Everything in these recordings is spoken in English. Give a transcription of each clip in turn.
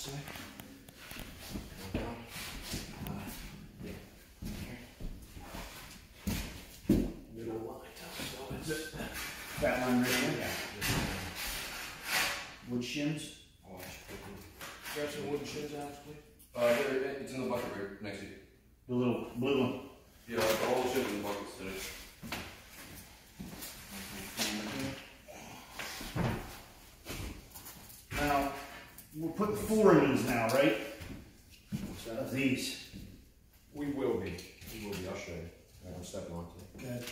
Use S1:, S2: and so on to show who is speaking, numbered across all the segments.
S1: say. Down. Uh, yeah. Okay. Middle line. So is it?
S2: That line right there.
S1: Yeah.
S2: Wood shims.
S1: Oh, I should put some wooden shims out, please.
S3: Uh, there, it's in the bucket right next to you.
S2: The little blue one.
S3: Yeah, all the shit in the buckets today.
S2: Now, we're putting four in these now, right?
S1: What's that?
S2: Of these.
S1: We will be. We will be. I'll show you. I'm stepping on to it.
S2: Good.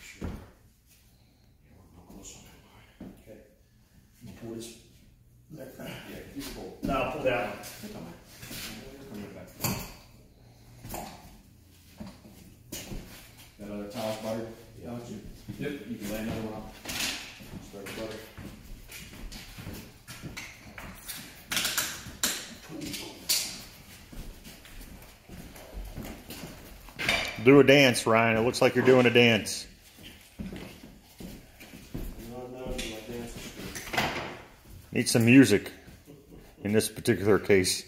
S1: Sure. Yeah, I'm close on that line. Okay.
S2: Pull this.
S1: Yeah, you pull.
S2: No, pull that one.
S1: Come on. Come right back. That other tile's buttered? Yeah. Yep. You can lay another one up. Start with butter.
S4: Do a dance, Ryan. It looks like you're doing a dance.
S1: No, no, my dance is good.
S4: Need some music in this particular case.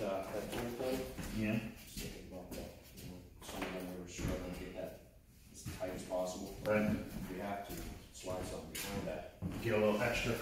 S1: Uh, that joint though,
S2: Yeah. Right.
S1: If we have to, slide something behind that.
S2: Get a little extra.